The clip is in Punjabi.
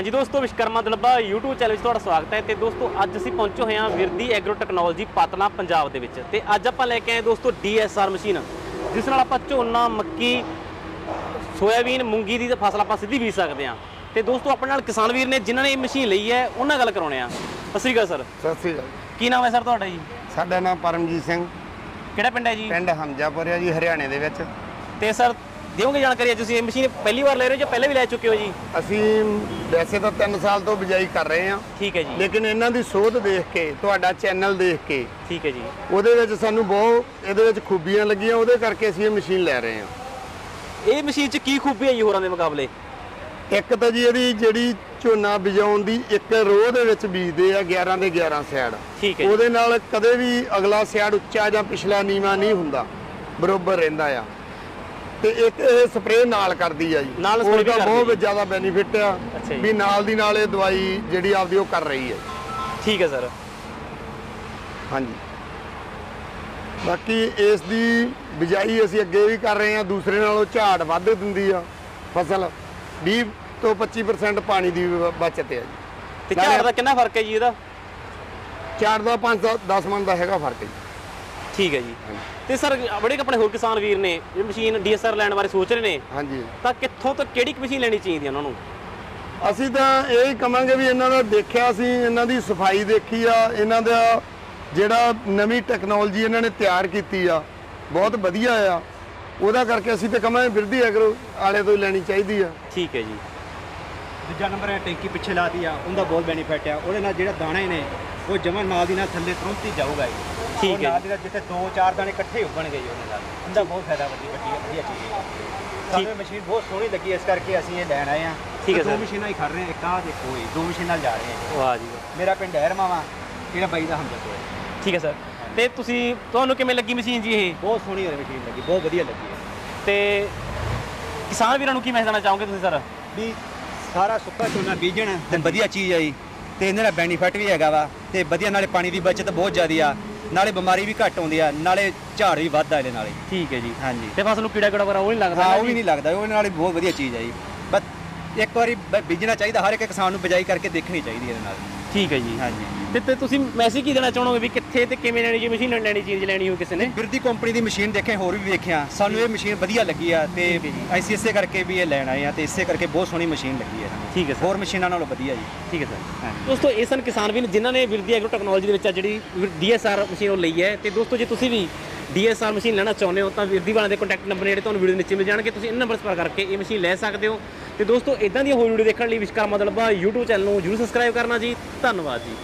ਹਾਂਜੀ ਦੋਸਤੋ ਵਿਸ਼ਕਰਮਾ ਦਲਬਾ YouTube ਚੈਨਲ ਵਿੱਚ ਤੁਹਾਡਾ ਸਵਾਗਤ ਹੈ ਤੇ ਦੋਸਤੋ ਅੱਜ ਅਸੀਂ ਪਹੁੰਚੇ ਹੋਏ ਹਾਂ ਵਿਰਦੀ ਐਗਰੋ ਟੈਕਨੋਲੋਜੀ ਪਾਤਨਾ ਪੰਜਾਬ ਦੇ ਵਿੱਚ ਤੇ ਅੱਜ ਆਪਾਂ ਲੈ ਕੇ ਆਏ ਦੋਸਤੋ DSR ਮਸ਼ੀਨ ਜਿਸ ਨਾਲ ਆਪਾਂ ਝੋਨਾ ਮੱਕੀ ਸੋਇਆਬੀਨ ਮੂੰਗੀ ਦੀ ਤਾਂ ਫਸਲ ਆਪਾਂ ਸਿੱਧੀ ਬੀਜ ਸਕਦੇ ਹਾਂ। ਤੇ ਦੋਸਤੋ ਆਪਣੇ ਨਾਲ ਕਿਸਾਨ ਵੀਰ ਨੇ ਜਿਨ੍ਹਾਂ ਨੇ ਇਹ ਮਸ਼ੀਨ ਲਈ ਹੈ ਉਹਨਾਂ ਨਾਲ ਗੱਲ ਕਰਾਉਣੇ ਆ ਸਤਿ ਸ਼੍ਰੀ ਅਕਾਲ ਸਰ। ਸਤਿ ਸ੍ਰੀ ਅਕਾਲ। ਕੀ ਨਾਮ ਹੈ ਸਰ ਤੁਹਾਡਾ ਜੀ? ਸਾਡਾ ਨਾਮ ਪਰਮਜੀਤ ਸਿੰਘ। ਕਿਹੜਾ ਪਿੰਡ ਹੈ ਜੀ? ਪਿੰਡ ਹਮਜਾਪੁਰ ਹੈ ਜੀ ਹਰਿਆਣੇ ਦੇ ਵਿੱਚ। ਤੇ ਸਰ ਦਿਓਗੇ ਜਾਣਕਾਰੀ? ਤੁਸੀਂ ਇਹ ਮਸ਼ੀਨ ਪਹਿਲੀ ਵਾਰ ਲੈ ਰਹੇ ਹੋ ਜਾਂ ਪਹਿਲਾਂ ਵੀ ਲੈ ਚੁੱਕੇ ਹੋ ਜੀ? ਅਸੀਂ ਵੈਸੇ ਤਾਂ 3 ਸਾਲ ਤੋਂ ਬਿਜਾਈ ਕਰ ਰਹੇ ਹਾਂ। ਠੀਕ ਹੈ ਜੀ। ਲੇਕਿਨ ਇਹਨਾਂ ਦੀ ਸੋਧ ਦੇਖ ਕੇ ਤੁਹਾਡਾ ਚੈਨਲ ਦੇਖ ਕੇ ਠੀਕ ਹੈ ਜੀ। ਉਹਦੇ ਵਿੱਚ ਸਾਨੂੰ ਬਹੁਤ ਇਹਦੇ ਵਿੱਚ ਖੂਬੀਆਂ ਲੱਗੀਆਂ ਉਹਦੇ ਕਰਕੇ ਅਸੀਂ ਇਹ ਮਸ਼ੀਨ ਲੈ ਰਹੇ ਹਾਂ। ਇਹ ਮਸ਼ੀਨ 'ਚ ਕੀ ਖੂਬੀ ਹੈ ਜੀ ਹੋਰਾਂ ਦੇ ਮੁਕਾਬਲੇ? ਇੱਕ ਤਾਂ ਜੀ ਇਹਦੀ ਜਿਹੜੀ ਝੋਨਾ ਬਿਜਾਉਣ ਦੀ ਇੱਕ ਰੋਹ ਦੇ ਵਿੱਚ ਬੀਜਦੇ ਆ 11 ਦੇ 11 ਸਿਆੜ ਠੀਕ ਹੈ ਜੀ। ਉਹਦੇ ਨਾਲ ਕਦੇ ਵੀ ਅਗਲਾ ਸਿਆੜ ਉੱਚਾ ਜਾਂ ਪਿਛਲਾ ਨੀਵਾ ਨਹੀਂ ਹੁੰਦਾ। ਬਰੋਬਰ ਰਹਿੰਦਾ ਆ। ਤੇ ਇੱਕ ਇਹ ਸਪਰੇਅ ਨਾਲ ਕਰਦੀ ਆ ਜੀ। ਨਾਲ spray ਵੀ ਉਹਦਾ ਕਰਦੀ ਬਹੁਤ। ਜ਼ਿਆਦਾ ਬੈਨੀਫਿਟ ਆ ਅੱਛਾ ਜੀ। ਵੀ ਨਾਲ ਦੀ ਨਾਲ ਇਹ ਦਵਾਈ ਜਿਹੜੀ ਆਪਦੀ ਉਹ ਕਰ ਰਹੀ ਹੈ। ਠੀਕ ਹੈ ਸਰ। ਹਾਂਜੀ। ਬਾਕੀ ਇਸ ਦੀ ਬਿਜਾਈ ਅਸੀਂ ਅੱਗੇ ਵੀ ਕਰ ਰਹੇ ਹਾਂ ਦੂਸਰੇ ਨਾਲੋਂ ਝਾੜ ਵੱਧ ਦਿੰਦੀ ਆ ਫਸਲ। 20 ਤੋਂ 25% ਪਾਣੀ ਦੀ ਬ- ਬਚਤ ਹੈ ਜੀ। ਤੇ ਨਾਲੇ- ਝਾੜ ਦਾ ਕਿੰਨਾ ਫ਼ਰਕ ਹੈ ਜੀ ਇਹਦਾ? ਝਾੜ ਦਾ 5 10 ਮਣ ਦਾ ਹੈਗਾ ਫ਼ਰਕ ਜੀ। ਠੀਕ ਹੈ ਜੀ। ਤੇ ਸਰ ਬੜੇ ਆਪਣੇ ਹੋਰ ਕਿਸਾਨ ਵੀਰ ਨੇ ਇਹ ਮਸ਼ੀਨ ਡੀਐਸਆਰ ਲੈਣ ਬਾਰੇ ਸੋਚ ਰਹੇ ਨੇ। ਹਾਂਜੀ। ਤਾਂ ਕਿੱਥੋਂ ਤੋਂ ਕਿਹੜੀ ਮਸ਼ੀਨ ਲੈਣੀ ਚਾਹੀਦੀ ਹੈ ਉਹਨਾਂ ਨੂੰ? ਅਸੀਂ ਤਾਂ ਇਹ ਹੀ ਕਵਾਂਗੇ ਵੀ ਇਹਨਾਂ ਦਾ ਦੇਖਿਆ ਸੀ ਇਹਨਾਂ ਦੀ ਸਫ਼ਾਈ ਦੇਖੀ ਆ ਇਹਨਾਂ ਦਾ ਜਿਹੜਾ ਨਵੀਂ ਟੈਕਨੋਲੋਜੀ ਇਹਨਾਂ ਨੇ ਤਿਆਰ ਕੀਤੀ ਆ ਬਹੁਤ ਵਧੀਆ ਆ। ਉਹਦਾ ਕਰਕੇ ਅਸੀਂ ਤਾਂ ਕਵਾਂਗੇ ਬਿਰਦੀ ਐਗਰੋ ਵਾਲੇ ਤੋਂ ਹੀ ਲੈਣੀ ਚਾਹੀਦੀ ਆ। ਠੀਕ ਹੈ ਜੀ। ਦੂਜਾ ਨੰਬਰ ਹੈ ਟੈਂਕੀ ਪਿੱਛੇ ਲਾਤੀ ਆ ਉਹਦਾ ਬਹੁਤ ਬੈਨੀਫਿਟ ਆ। ਉਹਦੇ ਨਾਲ ਜਿਹੜਾ ਦਾਣੇ ਨੇ ਉਹ ਜਮਾ ਨਾਲ ਦੀ ਨਾਲ ਥੱਲੇ ਤੁਰੰਤ ਹੀ ਜਾਊਗਾ ਜੀ ਠੀਕ ਹੈ ਨਾਲ ਦੀ ਨਾਲ ਜਿੱਥੇ ਦੋ ਚਾਰ ਦਾਣੇ ਇਕੱਠੇ ਉੱਗਣਗੇ ਜੀ ਉਹਦੇ ਨਾਲ। ਉਹਦਾ ਬਹੁਤ ਫਾਇਦਾ ਵੱਡੀ ਵੱਡੀ ਵਧੀਆ ਚੀਜ਼ ਹੈ। ਸਾਨੂੰ ਇਹ ਮਸ਼ੀਨ ਬਹੁਤ ਸੋਹਣੀ ਲੱਗੀ ਇਸ ਕਰਕੇ ਅਸੀਂ ਇਹ ਲੈਣ ਆਏ ਆ ਠੀਕ ਹੈ ਦੋ ਸਰ। ਮਸ਼ੀਨਾਂ ਹੀ ਖੜ ਰਹੇ ਆ ਇੱਕ ਆਹ ਦੇਖੋ ਜੀ ਦੋ ਮਸ਼ੀਨਾਂ ਜਾ ਰਹੇ ਆ ਵਾਹ ਜੀ ਵਾਹ। ਮੇਰਾ ਪਿੰਡ ਹੈਰਮਾ ਵਾ ਜਿਹੜਾ ਬਾਈ ਦਾ ਹਮਦਰਦ ਹੈ। ਠੀਕ ਹੈ ਸਰ। ਤੇ ਤੁਸੀਂ ਤੁਹਾਨੂੰ ਕਿਵੇਂ ਲੱਗੀ ਮਸ਼ੀਨ ਜੀ ਇਹ? ਬਹੁਤ ਸੋਹਣੀ ਹੋਈ ਮਸ਼ੀਨ ਲੱਗੀ ਬਹੁਤ ਵਧੀਆ ਲੱਗੀ। ਹੈ ਤੇ ਕਿਸਾਨ ਵੀਰਾਂ ਨੂੰ ਕੀ ਮੈਸੇਜ ਦੇਣਾ ਚਾਹੋਗੇ ਤੁਸੀਂ ਸਰ? ਵੀ ਸਾਰਾ ਸੁੱਕਾ ਝੋਨਾ ਬੀਜਣ। ਤੇ ਵਧੀਆ ਚੀਜ਼ ਆ ਜੀ। ਤੇ ਇਹਦੇ ਨਾਲ ਬੈਨੀਫਿਟ ਵੀ ਹੈਗਾ ਵਾ। ਤੇ ਵਧੀਆ ਨਾਲੇ ਪਾਣੀ ਦੀ ਬਚਤ ਬਹੁਤ ਜ਼ਿਆਦੀ ਆ। ਨਾਲੇ ਬਿਮਾਰੀ ਵੀ ਘੱਟ ਆਉਂਦੀ ਆ। ਨਾਲੇ ਝਾੜ ਵੀ ਵੱਧਦਾ ਇਹਦੇ ਨਾਲੇ। ਠੀਕ ਹੈ ਜੀ। ਹਾਂਜੀ। ਤੇ ਫਸਲ ਨੂੰ ਕੀੜਾ ਕੀੜਾ ਵਗੈਰਾ ਉਹ ਨਹੀਂ ਲੱਗਦਾ ਹਾਂ ਉਹ ਵੀ? ਨਹੀਂ ਲੱਗਦਾ। ਉਹਦੇ ਨਾਲ ਬਹੁਤ ਵਧੀਆ ਚੀਜ਼ ਆ ਜੀ। ਬਸ ਇੱਕ ਵਾਰੀ ਬ- ਬੀਜਣਾ ਚਾਹੀਦਾ ਹਰ ਇੱਕ ਕਿਸਾਨ ਨੂੰ ਬਿਜਾਈ ਕਰਕੇ ਦੇਖਣੀ ਚਾਹੀਦੀ ਇਹਦੇ ਨਾਲ। ਠੀਕ ਹੈ ਜੀ। ਹਾਂਜੀ। ਤੇ ਤੇ ਤੁਸੀਂ ਮੈਸੇਜ ਕੀ ਦੇਣਾ ਚਾਹੋਗੇ ਵੀ ਕਿੱਥੇ ਤੇ ਕਿਵੇਂ ਲੈਣੀ ਜੀ ਮਸ਼ੀਨ ਲੈਣੀ ਚੀਜ਼ ਲੈਣੀ ਹੋ ਕਿਸੇ ਨੇ? ਬਿਰਦੀ ਕੰਪਨੀ ਦੀ ਮਸ਼ੀਨ ਦੇਖੇ ਹੋਰ ਵੀ ਵੇਖਿਆ। ਸਾਨੂੰ ਇਹ ਮਸ਼ੀਨ ਵਧੀਆ ਲੱਗੀ ਆ ਤੇ ਠੀਕ ਹੈ ਜੀ। ਅਸੀਂ ਇਸੇ ਕਰਕੇ ਵੀ ਇਹ ਲੈਣ ਆਏ ਆ ਤੇ ਇਸੇ ਕਰਕੇ ਬਹੁਤ ਸੋਹਣੀ ਮਸ਼ੀਨ ਲੱਗੀ ਆ ਠੀਕ ਹੈ ਸਰ। ਹੋਰ ਮਸ਼ੀਨਾਂ ਨਾਲੋਂ ਵਧੀਆ ਜੀ। ਠੀਕ ਹੈ ਸਰ। ਹਾਂਜੀ। ਦੋਸਤੋ ਇਹ ਸਨ ਕਿਸਾਨ ਵੀ ਜਿਨ੍ਹਾਂ ਨੇ ਵਿਰਦੀ ਐਗਰੋ ਟੈਕਨੋਲੋਜੀ ਦੇ ਵਿੱਚ ਆ ਜਿਹੜੀ ਡੀਐਸਆਰ ਮਸ਼ੀਨ ਉਹ ਲਈ ਹੈ। ਤੇ ਦੋਸਤੋ ਜੇ ਤੁਸੀਂ ਵੀ ਡੀਐਸਆਰ ਮਸ਼ੀਨ ਲੈਣਾ ਚਾਹੁੰਦੇ ਹੋ ਤਾਂ ਵਿਰਦੀ ਵਾਲਿਆਂ ਦੇ ਕੰਟੈਕਟ ਨੰਬਰ ਜਿਹੜੇ ਤੁਹਾਨੂੰ ਵੀਡੀਓ ਦੇ ਨੀਚੇ ਮਿਲ ਜਾਣਗੇ। ਤੁਸੀਂ ਇਹਨਾਂ ਨੰਬਰ ਸੰਪਰਕ ਕਰਕੇ ਇਹ ਮਸ਼ੀਨ ਲੈ ਸਕਦੇ ਹੋ। ਤੇ ਦੋਸਤੋ, ਇਦਾਂ ਦੀਆਂ ਹੋਰ ਵੀਡੀਓ ਦੇਖਣ ਲਈ ਵਿਸ਼ਕਰਮਾ ਦਲਬਾ YouTube ਚੈਨਲ ਨੂੰ ਜਰੂਰ ਸਬਸਕ੍ਰਾਈਬ ਕਰਨਾ ਜੀ। ਧੰਨਵਾਦ ਜੀ।